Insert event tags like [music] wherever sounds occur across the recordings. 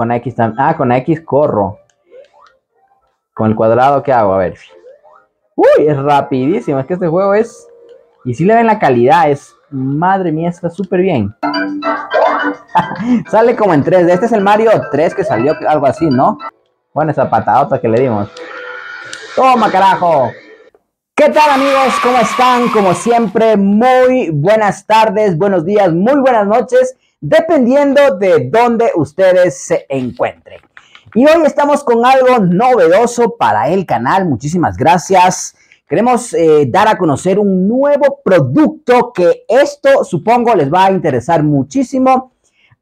Con X también. Ah, con X corro. Con el cuadrado, ¿qué hago? A ver. Uy, es rapidísimo. Es que este juego es... Y si le ven la calidad, es... Madre mía, está súper bien. [laughs] Sale como en 3D. Este es el Mario 3 que salió, algo así, ¿no? Bueno, esa patadota que le dimos. Toma, carajo. ¿Qué tal amigos? ¿Cómo están? Como siempre, muy buenas tardes, buenos días, muy buenas noches, dependiendo de dónde ustedes se encuentren. Y hoy estamos con algo novedoso para el canal. Muchísimas gracias. Queremos eh, dar a conocer un nuevo producto que esto supongo les va a interesar muchísimo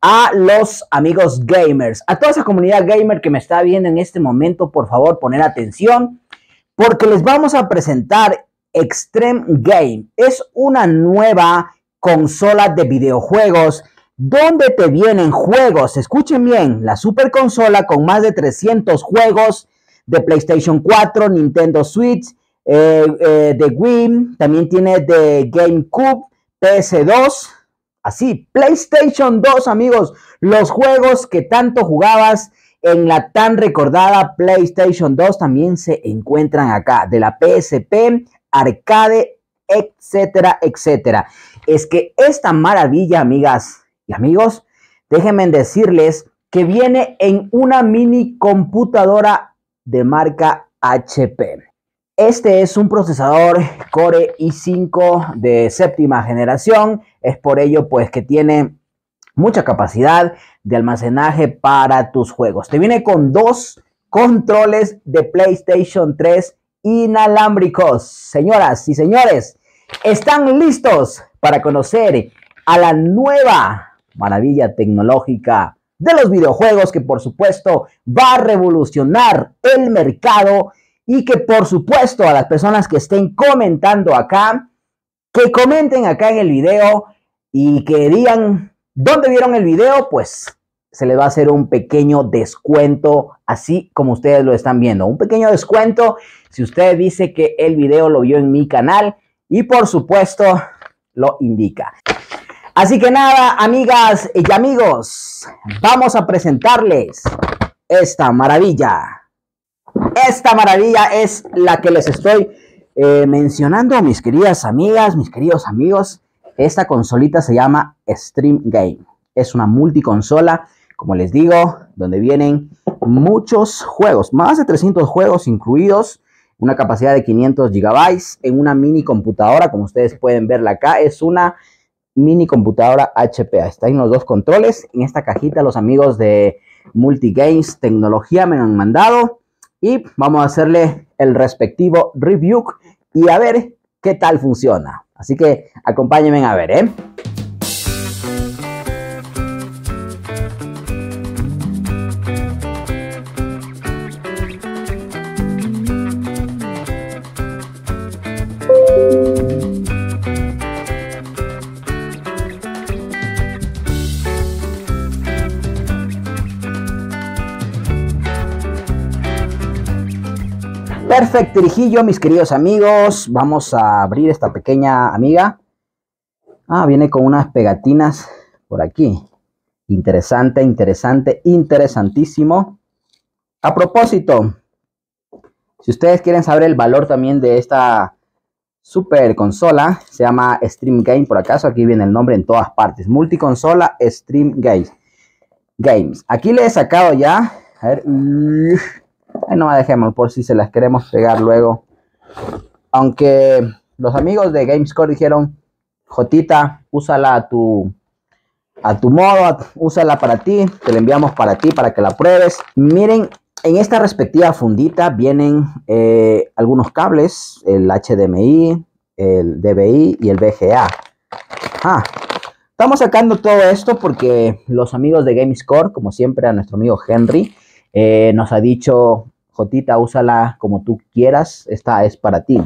a los amigos gamers, a toda esa comunidad gamer que me está viendo en este momento, por favor, poner atención, porque les vamos a presentar Extreme Game. Es una nueva consola de videojuegos donde te vienen juegos, escuchen bien, la super consola con más de 300 juegos de PlayStation 4, Nintendo Switch, eh, eh, de Wii, también tiene de GameCube, PS2, Así, PlayStation 2, amigos, los juegos que tanto jugabas en la tan recordada PlayStation 2 también se encuentran acá, de la PSP, arcade, etcétera, etcétera. Es que esta maravilla, amigas y amigos, déjenme decirles que viene en una mini computadora de marca HP. Este es un procesador Core i5 de séptima generación. Es por ello pues que tiene mucha capacidad de almacenaje para tus juegos. Te viene con dos controles de PlayStation 3 inalámbricos. Señoras y señores, ¿están listos para conocer a la nueva maravilla tecnológica de los videojuegos que por supuesto va a revolucionar el mercado? y que por supuesto a las personas que estén comentando acá, que comenten acá en el video y que digan dónde vieron el video, pues se les va a hacer un pequeño descuento, así como ustedes lo están viendo. Un pequeño descuento si usted dice que el video lo vio en mi canal y por supuesto lo indica. Así que nada, amigas y amigos, vamos a presentarles esta maravilla. Esta maravilla es la que les estoy eh, mencionando, mis queridas amigas, mis queridos amigos. Esta consolita se llama Stream Game. Es una multiconsola, como les digo, donde vienen muchos juegos, más de 300 juegos incluidos, una capacidad de 500 gigabytes en una mini computadora, como ustedes pueden verla acá, es una mini computadora HP. Están los dos controles. En esta cajita los amigos de Multigames Tecnología me han mandado y vamos a hacerle el respectivo review y a ver qué tal funciona. Así que acompáñenme a ver, ¿eh? Perfecto, Trijillo, mis queridos amigos. Vamos a abrir esta pequeña amiga. Ah, viene con unas pegatinas por aquí. Interesante, interesante, interesantísimo. A propósito, si ustedes quieren saber el valor también de esta super consola, se llama Stream Game por acaso, aquí viene el nombre en todas partes. Multiconsola Stream Games. Games. Aquí le he sacado ya, a ver, Ahí no dejemos por si se las queremos pegar luego. Aunque los amigos de GameScore dijeron, Jotita, úsala a tu, a tu modo, úsala para ti, te la enviamos para ti, para que la pruebes. Miren, en esta respectiva fundita vienen eh, algunos cables, el HDMI, el DVI y el VGA. Ah, estamos sacando todo esto porque los amigos de GameScore, como siempre a nuestro amigo Henry, eh, nos ha dicho, Jotita, úsala como tú quieras, esta es para ti.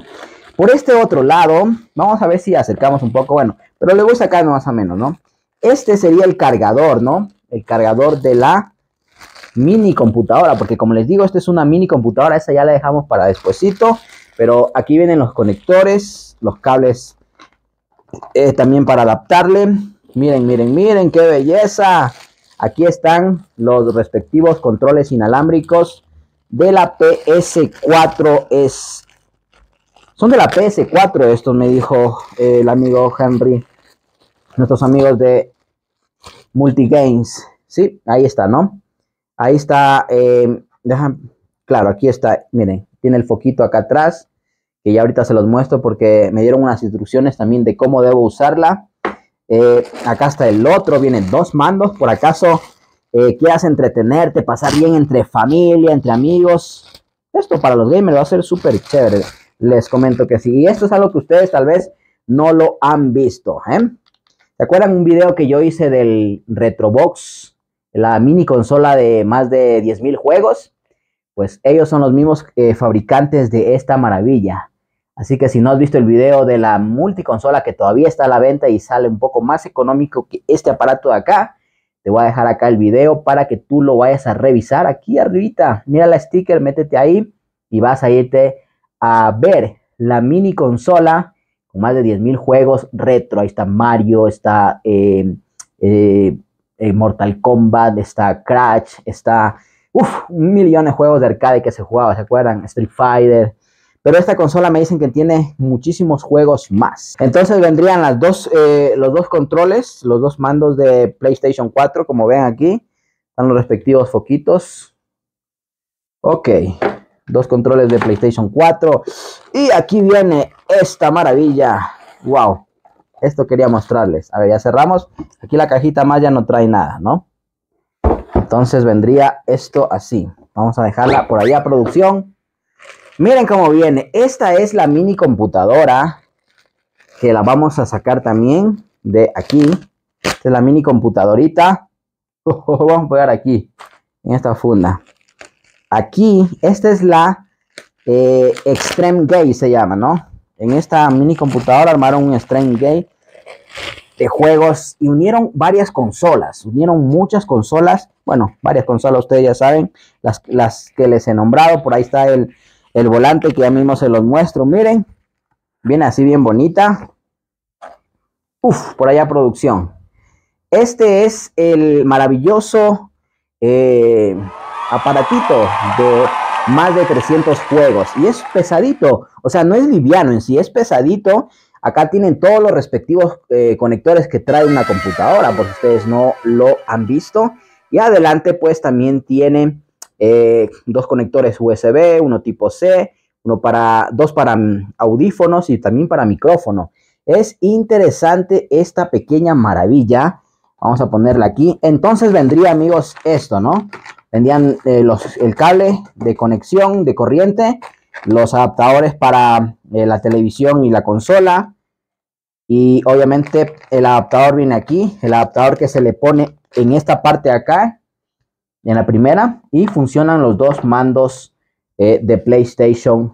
Por este otro lado, vamos a ver si acercamos un poco, bueno, pero le voy sacando más o menos, ¿no? Este sería el cargador, ¿no? El cargador de la mini computadora, porque como les digo, esta es una mini computadora, esa ya la dejamos para despuesito, pero aquí vienen los conectores, los cables eh, también para adaptarle. Miren, miren, miren, qué belleza. Aquí están los respectivos controles inalámbricos de la PS4. Es, son de la PS4 estos, me dijo el amigo Henry. Nuestros amigos de Multigames. Sí, ahí está, ¿no? Ahí está. Eh, claro, aquí está. Miren, tiene el foquito acá atrás. Que ya ahorita se los muestro porque me dieron unas instrucciones también de cómo debo usarla. Eh, acá está el otro, vienen dos mandos. Por acaso eh, quieras entretenerte, pasar bien entre familia, entre amigos. Esto para los gamers va a ser súper chévere. Les comento que sí. Y esto es algo que ustedes tal vez no lo han visto. ¿eh? ¿Se acuerdan un video que yo hice del Retrobox? La mini consola de más de 10.000 juegos. Pues ellos son los mismos eh, fabricantes de esta maravilla. Así que si no has visto el video de la multiconsola que todavía está a la venta y sale un poco más económico que este aparato de acá, te voy a dejar acá el video para que tú lo vayas a revisar aquí arribita. Mira la sticker, métete ahí y vas a irte a ver la mini consola con más de 10.000 juegos retro. Ahí está Mario, está eh, eh, eh, Mortal Kombat, está Crash, está uf, un millón de juegos de arcade que se jugaba, ¿se acuerdan? Street Fighter, pero esta consola me dicen que tiene muchísimos juegos más. Entonces vendrían eh, los dos controles, los dos mandos de PlayStation 4, como ven aquí. Están los respectivos foquitos. Ok, dos controles de PlayStation 4. Y aquí viene esta maravilla. Wow, esto quería mostrarles. A ver, ya cerramos. Aquí la cajita más ya no trae nada, ¿no? Entonces vendría esto así. Vamos a dejarla por allá, producción. Miren cómo viene. Esta es la mini computadora que la vamos a sacar también de aquí. Esta es la mini computadorita. [laughs] vamos a pegar aquí, en esta funda. Aquí, esta es la eh, Extreme Gay, se llama, ¿no? En esta mini computadora armaron un Extreme Gay de juegos y unieron varias consolas. Unieron muchas consolas. Bueno, varias consolas, ustedes ya saben, las, las que les he nombrado. Por ahí está el el volante que ya mismo se los muestro, miren. Viene así bien bonita. Uf, por allá producción. Este es el maravilloso eh, aparatito de más de 300 juegos. Y es pesadito. O sea, no es liviano en sí, es pesadito. Acá tienen todos los respectivos eh, conectores que trae una computadora, por si ustedes no lo han visto. Y adelante pues también tiene eh, dos conectores USB, uno tipo C, uno para, dos para mm, audífonos y también para micrófono. Es interesante esta pequeña maravilla. Vamos a ponerla aquí. Entonces vendría, amigos, esto, ¿no? Vendrían eh, los, el cable de conexión de corriente, los adaptadores para eh, la televisión y la consola. Y obviamente el adaptador viene aquí, el adaptador que se le pone en esta parte de acá en la primera y funcionan los dos mandos eh, de PlayStation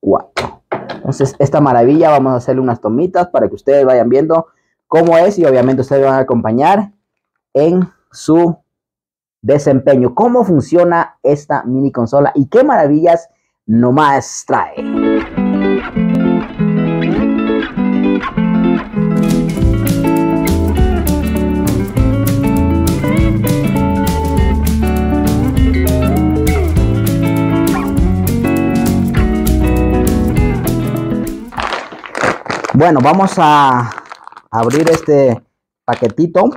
4. Entonces, esta maravilla vamos a hacerle unas tomitas para que ustedes vayan viendo cómo es y obviamente ustedes van a acompañar en su desempeño, cómo funciona esta mini consola y qué maravillas nomás trae. Bueno, vamos a abrir este paquetito,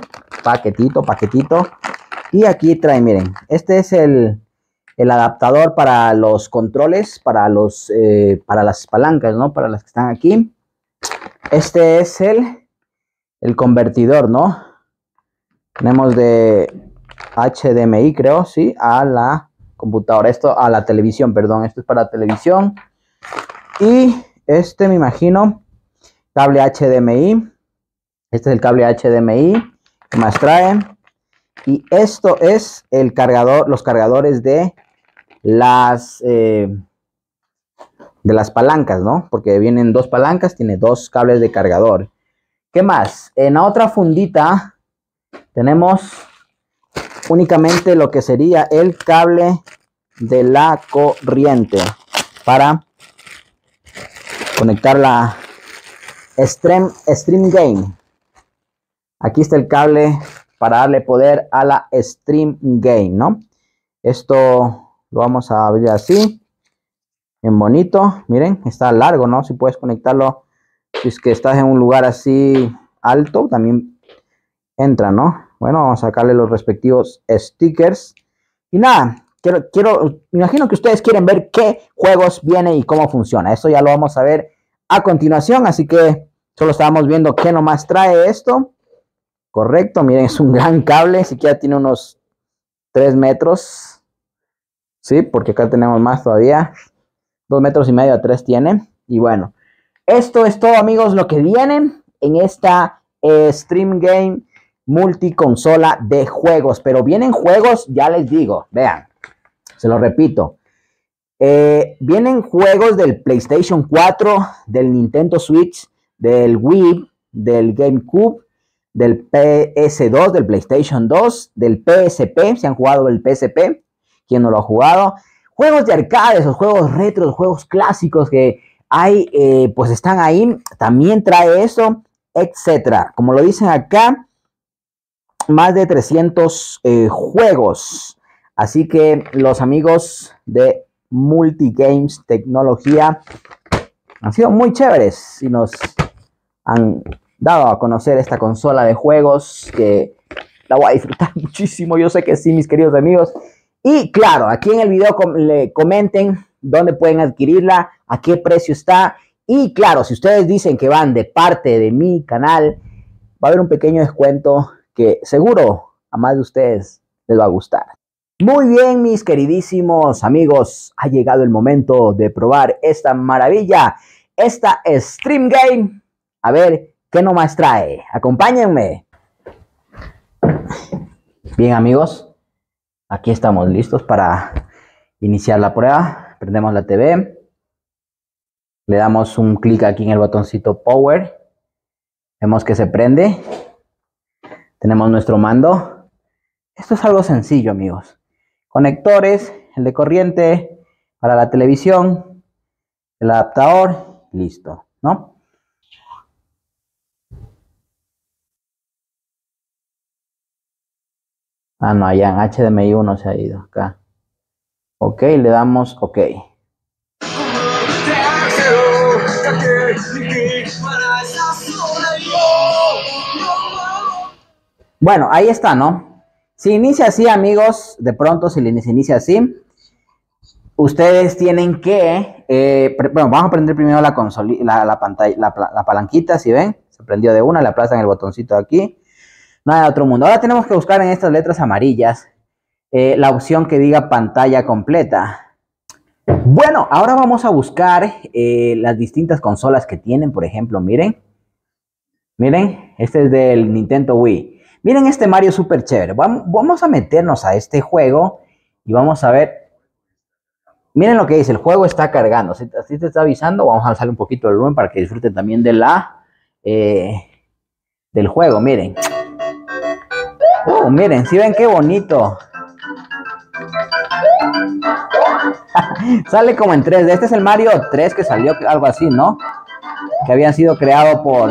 paquetito, paquetito. Y aquí trae, miren, este es el, adaptador para los controles, para, los, eh, para las palancas, ¿no? Para las que están aquí. Este es el, el convertidor, ¿no? Tenemos de HDMI, creo, sí, a la computadora. Esto a la televisión, perdón. Esto es para televisión. Y este me imagino cable HDMI. Este es el cable HDMI que más traen. Y esto es el cargador, los cargadores de las eh, de las palancas, ¿no? Porque vienen dos palancas, tiene dos cables de cargador. ¿Qué más? En la otra fundita tenemos únicamente lo que sería el cable de la corriente para conectar la Stream, Stream Game. Aquí está el cable para darle poder a la Stream Game, ¿no? Esto lo vamos a abrir así, en bonito. Miren, está largo, ¿no? Si puedes conectarlo, si es que estás en un lugar así alto, también entra, ¿no? Bueno, vamos a sacarle los respectivos stickers. Y nada, quiero, quiero, me imagino que ustedes quieren ver qué juegos viene y cómo funciona. Eso ya lo vamos a ver a continuación, así que solo estábamos viendo qué nomás trae esto. Correcto, miren, es un gran cable, siquiera tiene unos 3 metros. Sí, porque acá tenemos más todavía. 2 metros y medio a 3 tiene. Y bueno, esto es todo amigos, lo que viene en esta eh, Stream Game multiconsola de juegos. Pero vienen juegos, ya les digo, vean, se lo repito. Eh, vienen juegos del PlayStation 4, del Nintendo Switch, del Wii, del GameCube, del PS2, del PlayStation 2, del PSP, si han jugado el PSP, quien no lo ha jugado. Juegos de arcade, esos juegos retro, juegos clásicos que hay, eh, pues están ahí. También trae eso, etcétera. Como lo dicen acá, más de 300 eh, juegos. Así que los amigos de Multigames Tecnología han sido muy chéveres y nos han dado a conocer esta consola de juegos que la voy a disfrutar [laughs] muchísimo. Yo sé que sí, mis queridos amigos. Y claro, aquí en el video le comenten dónde pueden adquirirla, a qué precio está. Y claro, si ustedes dicen que van de parte de mi canal, va a haber un pequeño descuento que seguro a más de ustedes les va a gustar. Muy bien, mis queridísimos amigos, ha llegado el momento de probar esta maravilla, esta Stream Game. A ver qué nomás trae. Acompáñenme. Bien, amigos, aquí estamos listos para iniciar la prueba. Prendemos la TV. Le damos un clic aquí en el botoncito Power. Vemos que se prende. Tenemos nuestro mando. Esto es algo sencillo, amigos. Conectores, el de corriente para la televisión, el adaptador, listo, ¿no? Ah, no, allá en HDMI 1 se ha ido acá. Ok, le damos OK. Bueno, ahí está, ¿no? Si inicia así, amigos, de pronto si le inicia así, ustedes tienen que, eh, bueno, vamos a prender primero la, la, pantalla, la, palanquita, si ven, se prendió de una, le aplastan el botoncito aquí, nada de otro mundo. Ahora tenemos que buscar en estas letras amarillas eh, la opción que diga pantalla completa. Bueno, ahora vamos a buscar eh, las distintas consolas que tienen, por ejemplo, miren, miren, este es del Nintendo Wii. Miren este Mario súper chévere. Vamos a meternos a este juego y vamos a ver. Miren lo que dice, el juego está cargando. Así te está avisando, vamos a alzar un poquito el volumen para que disfruten también de la, eh, del juego. Miren. Uh, miren, si ven qué bonito. [laughs] Sale como en 3D. Este es el Mario 3 que salió, algo así, ¿no? Que habían sido creado por...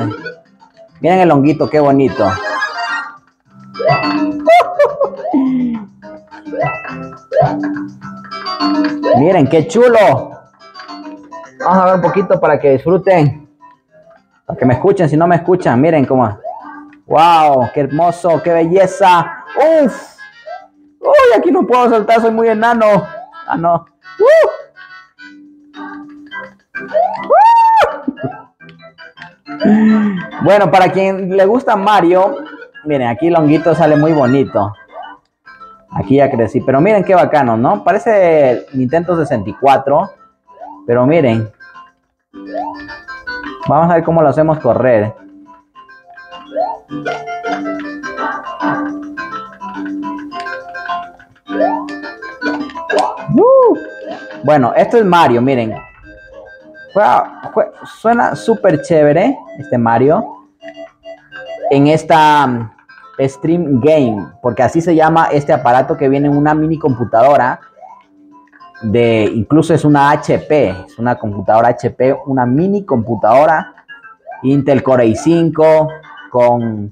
Miren el honguito, qué bonito. [laughs] Miren, qué chulo. Vamos a ver un poquito para que disfruten. Para que me escuchen, si no me escuchan, miren cómo. ¡Wow! ¡Qué hermoso! ¡Qué belleza! ¡Uf! ¡Uy! Aquí no puedo saltar, soy muy enano. Ah, no. ¡Uh! Bueno, para quien le gusta Mario, miren, aquí el honguito sale muy bonito. Aquí ya crecí. Pero miren qué bacano, ¿no? Parece Nintendo 64. Pero miren. Vamos a ver cómo lo hacemos correr. Uh. Bueno, esto es Mario, miren. Suena súper chévere este Mario. En esta Stream Game, porque así se llama este aparato que viene en una mini computadora de, incluso es una HP, es una computadora HP, una mini computadora Intel Core i5 con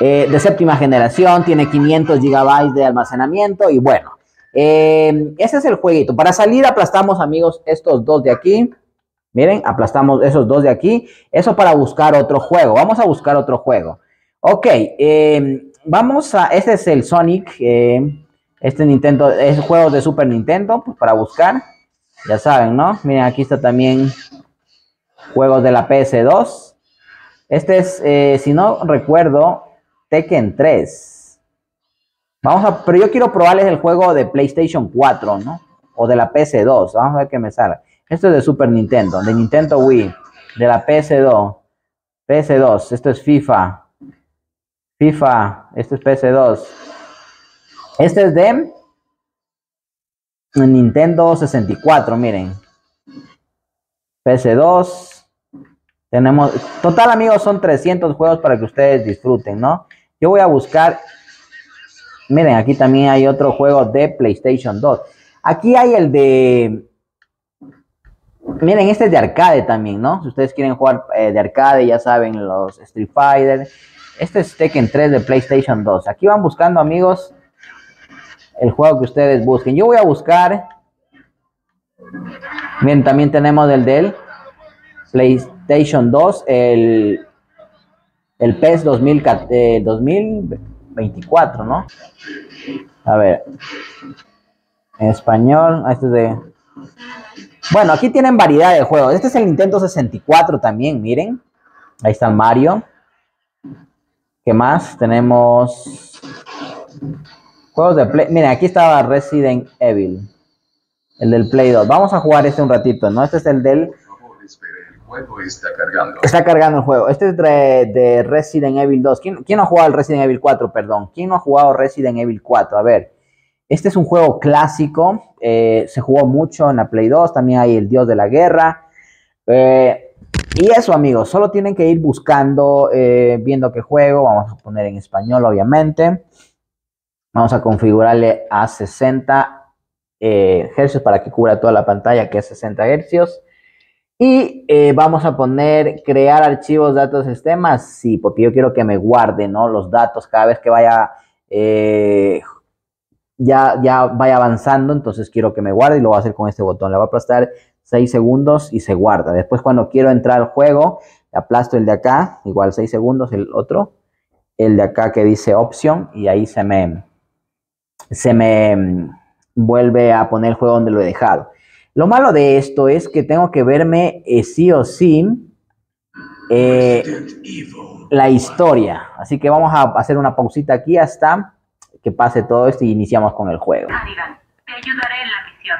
eh, de séptima generación, tiene 500 gigabytes de almacenamiento y bueno, eh, ese es el jueguito. Para salir aplastamos amigos estos dos de aquí. Miren, aplastamos esos dos de aquí. Eso para buscar otro juego. Vamos a buscar otro juego. Ok, eh, vamos a, este es el Sonic, este Nintendo, es juego de Super Nintendo, pues para buscar, ya saben, ¿no? Miren, aquí está también juegos de la PS2. Este es, si no recuerdo, Tekken 3. Vamos a, pero yo quiero probarles el juego de PlayStation 4, ¿no? O de la PS2. Vamos a ver qué me sale. Esto es de Super Nintendo, de Nintendo Wii, de la PS2. PS2, esto es FIFA. FIFA, esto es PS2. Este es de Nintendo 64, miren. PS2. Tenemos, total amigos, son 300 juegos para que ustedes disfruten, ¿no? Yo voy a buscar, miren, aquí también hay otro juego de PlayStation 2. Aquí hay el de, miren, este es de arcade también, ¿no? Si ustedes quieren jugar eh, de arcade, ya saben, los Street Fighter. Este es Tekken 3 de PlayStation 2. Aquí van buscando, amigos, el juego que ustedes busquen. Yo voy a buscar, miren, también tenemos el del PlayStation 2, el el PES 2024, eh, ¿no? A ver. En español, este es de... Bueno, aquí tienen variedad de juegos. Este es el Nintendo 64 también, miren. Ahí está Mario. ¿Qué más? Tenemos juegos de Play. Miren, aquí estaba Resident Evil. El del Play 2. Vamos a jugar este un ratito, ¿no? Este es el del está cargando. Está cargando el juego. Este es de, Resident Evil 2. ¿Quién, ¿Quién, no ha jugado Resident Evil 4? Perdón. ¿Quién no ha jugado Resident Evil 4? A ver. Este es un juego clásico. Eh, se jugó mucho en la Play 2. También hay el Dios de la Guerra. Eh, y eso, amigos. Solo tienen que ir buscando, eh, viendo qué juego. Vamos a poner en español, obviamente. Vamos a configurarle a 60 Hz para que cubra toda la pantalla, que es 60 Hz. Y eh, vamos a poner crear archivos, datos, sistemas. Sí, porque yo quiero que me guarde, ¿no? Los datos cada vez que vaya, eh, ya, ya vaya avanzando. Entonces quiero que me guarde y lo voy a hacer con este botón. Le voy a aplastar 6 segundos y se guarda. Después cuando quiero entrar al juego, aplasto el de acá, igual 6 segundos, el otro. El de acá que dice opción y ahí se me, se me mm, vuelve a poner el juego donde lo he dejado. Lo malo de esto es que tengo que verme eh, sí o sí eh, la historia. Así que vamos a hacer una pausita aquí hasta que pase todo esto y iniciamos con el juego. te ayudaré en la misión.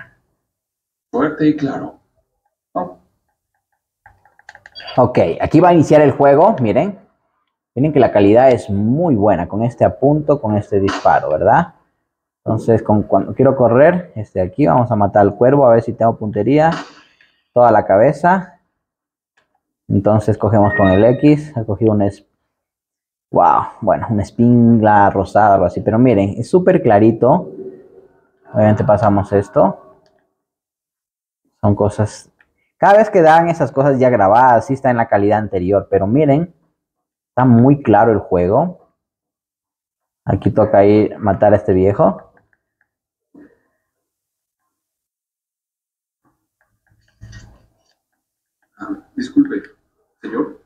Fuerte y claro. Ok, aquí va a iniciar el juego, miren. Miren que la calidad es muy buena con este apunto, con este disparo, ¿verdad? Entonces, cuando quiero correr, este aquí, vamos a matar al cuervo, a ver si tengo puntería. Toda la cabeza. Entonces cogemos con el X, he cogido un... Wow, bueno, una espingla rosada, algo así. Pero miren, es súper clarito. Obviamente pasamos esto. Son cosas... Cada vez que dan esas cosas ya grabadas, sí está en la calidad anterior. Pero miren, está muy claro el juego. Aquí toca ir matar a este viejo. Disculpe, señor.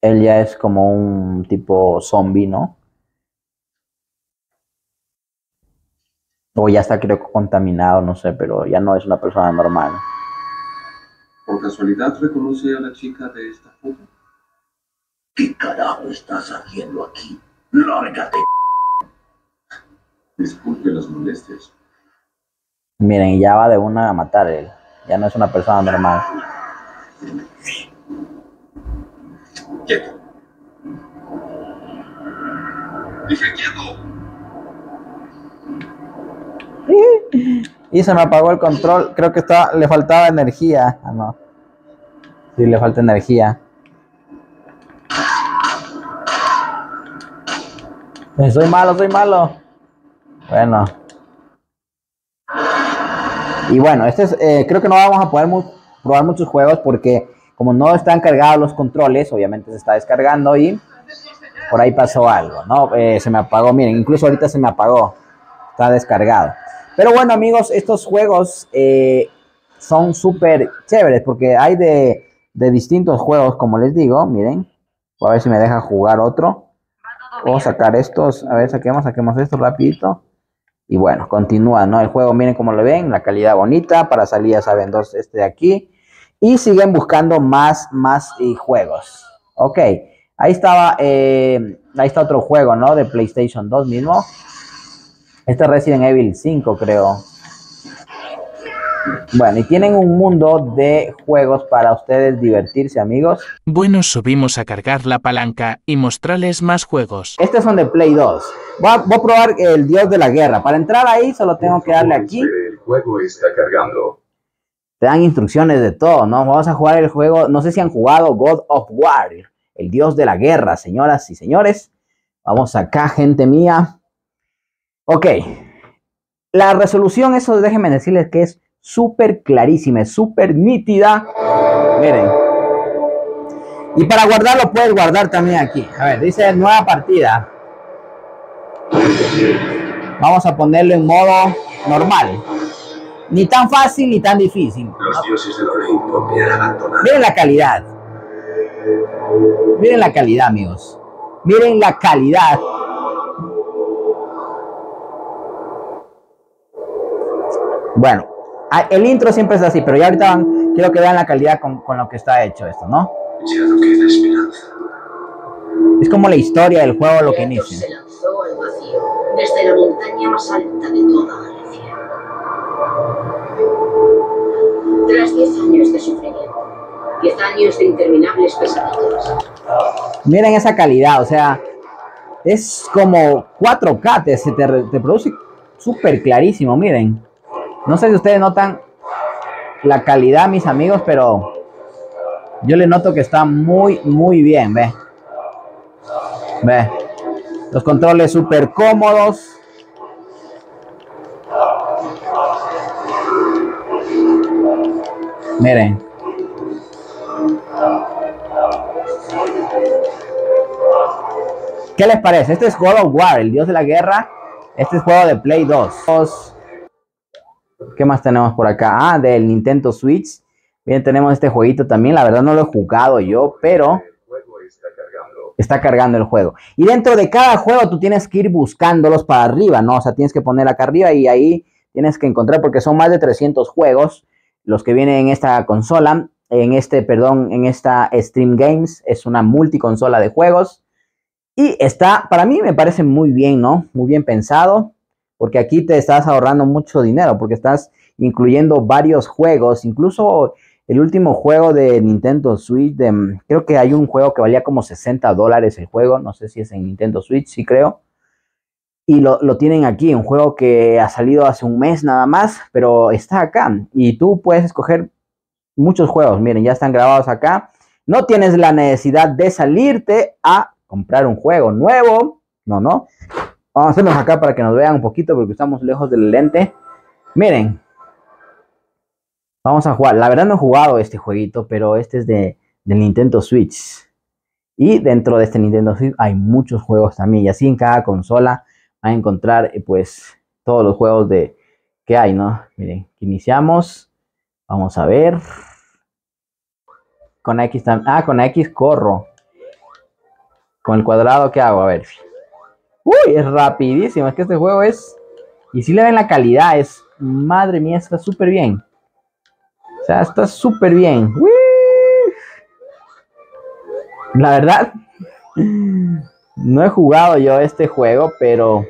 Él ya es como un tipo zombie, ¿no? O ya está creo contaminado, no sé, pero ya no es una persona normal. ¿Por casualidad reconoce a la chica de esta foto? ¿Qué carajo estás haciendo aquí? ¡Lárgate! Disculpe las molestias. Miren, ya va de una a matar él. Ya no es una persona normal. Quieto. Dije quieto. Y se me apagó el control. Creo que está, le faltaba energía. Ah, no. Sí, le falta energía. Soy malo, soy malo. Bueno. Y bueno, este es, eh, creo que no vamos a poder probar muchos juegos porque como no están cargados los controles, obviamente se está descargando y por ahí pasó algo, ¿no? Eh, se me apagó, miren, incluso ahorita se me apagó, está descargado. Pero bueno, amigos, estos juegos eh, son súper chéveres porque hay de, de distintos juegos, como les digo, miren. Voy a ver si me deja jugar otro. Vamos a sacar estos, a ver, saquemos, saquemos esto rapidito. Y bueno, continúa, ¿no? El juego, miren cómo lo ven, la calidad bonita, para salir, ya saben, dos, este de aquí. Y siguen buscando más, más y juegos. Ok, ahí estaba, eh, ahí está otro juego, ¿no? De PlayStation 2 mismo. Este es Resident Evil 5, creo. Bueno, y tienen un mundo de juegos para ustedes divertirse, amigos. Bueno, subimos a cargar la palanca y mostrarles más juegos. Estos son de Play 2. Voy a, voy a probar el Dios de la Guerra. Para entrar ahí solo tengo que darle aquí. El juego está cargando. Te dan instrucciones de todo, ¿no? Vamos a jugar el juego. No sé si han jugado God of War, el Dios de la Guerra, señoras y señores. Vamos acá, gente mía. Ok. La resolución, eso déjenme decirles que es súper clarísima, es súper nítida. Miren. Y para guardarlo puedes guardar también aquí. A ver, dice nueva partida. Vamos a ponerlo en modo normal. Ni tan fácil ni tan difícil. Los dioses del Olimpo me han abandonado. Miren la calidad. Miren la calidad, amigos. Miren la calidad. Bueno, el intro siempre es así, pero ya ahorita van- quiero que vean la calidad con, con lo que está hecho esto, ¿no? Ya no queda esperanza. Es como la historia del juego lo que inicia. se lanzó al vacío desde la montaña más alta de toda Grecia. Tras diez años de sufrimiento, diez años de interminables pesadillas, Miren esa calidad, o sea, es como 4K, te, se te produce súper clarísimo, miren. No sé si ustedes notan la calidad, mis amigos, pero yo le noto que está muy, muy bien, ve. Ve. Los controles súper cómodos. Miren. ¿Qué les parece? Este es God of War, el dios de la guerra. Este es juego de Play 2. ¿Qué más tenemos por acá? Ah, del Nintendo Switch. Bien, tenemos este jueguito también. La verdad no lo he jugado yo, pero está cargando el juego. Y dentro de cada juego tú tienes que ir buscándolos para arriba, ¿no? O sea, tienes que poner acá arriba y ahí tienes que encontrar, porque son más de 300 juegos los que vienen en esta consola. En este, perdón, en esta Stream Games es una multiconsola de juegos. Y está, para mí me parece muy bien, ¿no? Muy bien pensado, porque aquí te estás ahorrando mucho dinero, porque estás incluyendo varios juegos, incluso el último juego de Nintendo Switch, creo que hay un juego que valía como 60 dólares el juego, no sé si es en Nintendo Switch, sí creo. Y lo, lo tienen aquí, un juego que ha salido hace un mes nada más, pero está acá. Y tú puedes escoger muchos juegos, miren, ya están grabados acá. No tienes la necesidad de salirte a comprar un juego nuevo, no, no. Vamos a hacernos acá para que nos vean un poquito porque estamos lejos del lente. Miren, Vamos a jugar. La verdad no he jugado este jueguito, pero este es de, Nintendo Switch. Y dentro de este Nintendo Switch hay muchos juegos también. Y así en cada consola van a encontrar eh, pues todos los juegos de que hay, ¿no? Miren, iniciamos. Vamos a ver. Con X también. Ah, con X corro. Con el cuadrado, ¿qué hago? A ver. Uy, es rapidísimo. Es que este juego es... Y si le ven la calidad, es... Madre mía, está súper bien. O sea, está súper bien. La verdad, no he jugado yo este juego, pero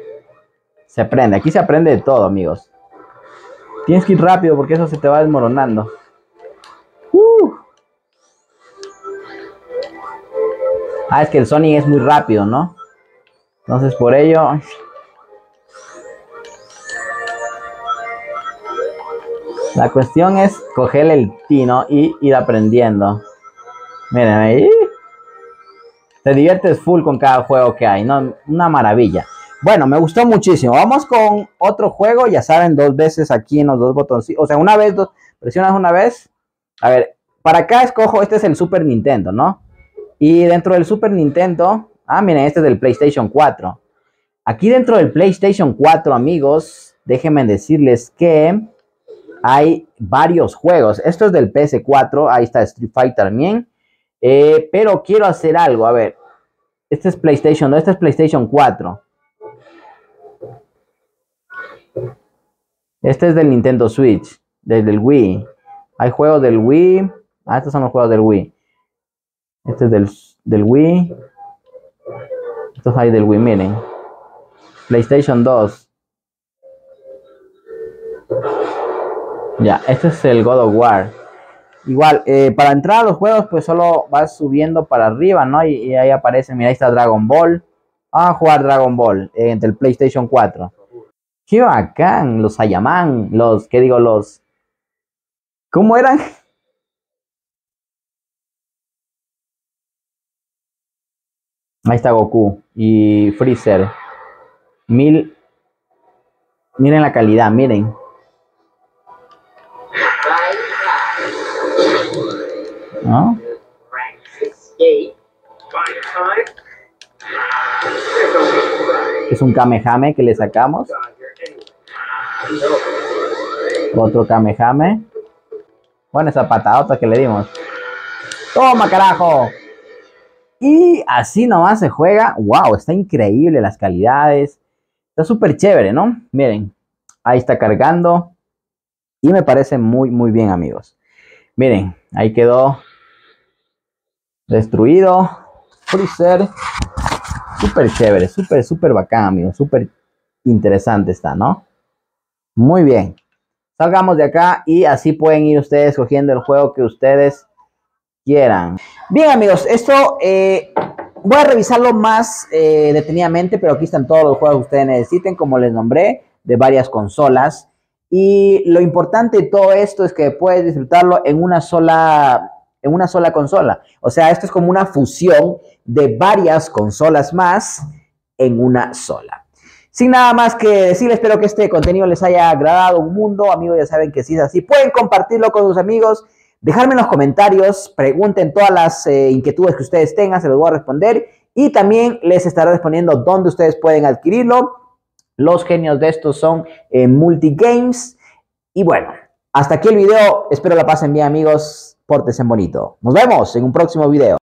se aprende. Aquí se aprende de todo, amigos. Tienes que ir rápido porque eso se te va desmoronando. Ah, es que el Sonic es muy rápido, ¿no? Entonces por ello... La cuestión es coger el tino y ir aprendiendo. Miren ahí. Te diviertes full con cada juego que hay, ¿no? Una maravilla. Bueno, me gustó muchísimo. Vamos con otro juego, ya saben, dos veces aquí en los dos botones. O sea, una vez, dos, presionas una vez. A ver, para acá escojo, este es el Super Nintendo, ¿no? Y dentro del Super Nintendo, ah, miren, este es del PlayStation 4. Aquí dentro del PlayStation 4, amigos, déjenme decirles que hay varios juegos. Esto es del PS4, ahí está Street Fighter también. Eh, pero quiero hacer algo, a ver. Este es PlayStation, no, este es PlayStation 4. Este es del Nintendo Switch, desde el Wii. Hay juegos del Wii. Ah, estos son los juegos del Wii. Este es del, del Wii. Estos hay del Wii, miren. PlayStation 2. Ya, este es el God of War. Igual, eh, para entrar a los juegos, pues solo vas subiendo para arriba, ¿no? Y, ahí aparece, mira, ahí está Dragon Ball. Vamos a jugar Dragon Ball eh, entre el PlayStation 4. Qué bacán, los Ayaman, los, ¿qué digo? Los... ¿Cómo eran? Ahí está Goku y Freezer. Mil. Miren la calidad, miren. ¿No? Es un Kamehame que le sacamos. Otro Kamehame. Bueno, esa patadota que le dimos. ¡Toma, carajo! Y así nomás se juega. ¡Wow! Está increíble las calidades. Está súper chévere, ¿no? Miren, ahí está cargando. Y me parece muy, muy bien, amigos. Miren, ahí quedó destruido. Freezer. Súper chévere, súper, súper bacán, amigos. Súper interesante está, ¿no? Muy bien. Salgamos de acá y así pueden ir ustedes escogiendo el juego que ustedes quieran. Bien, amigos, esto eh, voy a revisarlo más eh, detenidamente, pero aquí están todos los juegos que ustedes necesiten, como les nombré, de varias consolas. Y lo importante de todo esto es que puedes disfrutarlo en una sola, en una sola consola. O sea, esto es como una fusión de varias consolas más en una sola. Sin nada más que decirles, espero que este contenido les haya agradado un mundo. Amigos, ya saben que si es así, pueden compartirlo con sus amigos, dejarme en los comentarios, pregunten todas las eh, inquietudes que ustedes tengan, se los voy a responder. Y también les estaré respondiendo dónde ustedes pueden adquirirlo. Los genios de estos son eh, Multigames. Y bueno, hasta aquí el video. Espero la pasen bien, amigos. Pórtense bonito. Nos vemos en un próximo video.